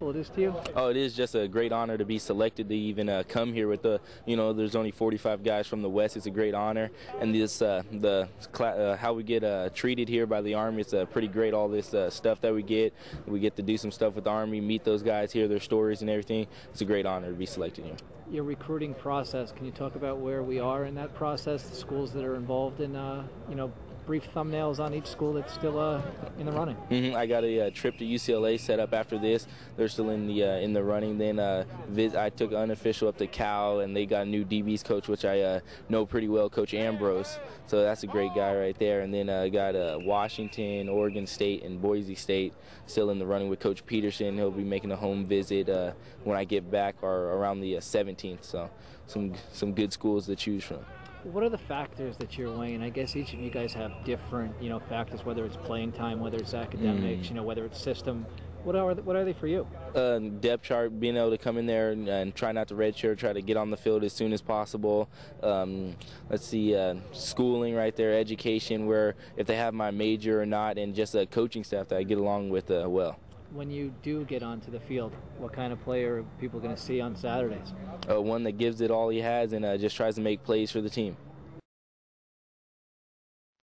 it is to you? Oh, it is just a great honor to be selected to even uh, come here with the, you know, there's only 45 guys from the West. It's a great honor, and this uh, the uh, how we get uh, treated here by the Army. It's uh, pretty great. All this uh, stuff that we get, we get to do some stuff with the Army, meet those guys, hear their stories and everything. It's a great honor to be selected here. Your recruiting process. Can you talk about where we are in that process? The schools that are involved in, you know, brief thumbnails on each school that's still uh, in the running. Mm-hmm. I got a, uh, trip to UCLA set up after this. They're still in the uh, in the running. Then uh, vis- I took unofficial up to Cal, and they got a new DBs coach, which I uh, know pretty well, Coach Ambrose. So that's a great guy right there. And then I got Washington, Oregon State, and Boise State still in the running with Coach Petersen. He'll be making a home visit when I get back, or around the 17th. So some some good schools to choose from. What are the factors that you're weighing? I guess each of you guys have different, you know, factors. Whether it's playing time, whether it's academics, mm. you know, whether it's system. What are what are they for you? Uh, depth chart, being able to come in there and, and, try not to redshirt, try to get on the field as soon as possible. Um, let's see, uh, schooling right there, education, where if they have my major or not, and just a coaching staff that I get along with uh, well when you do get onto the field, what kind of player are people going to see on Saturdays? Uh, one that gives it all he has and uh, just tries to make plays for the team.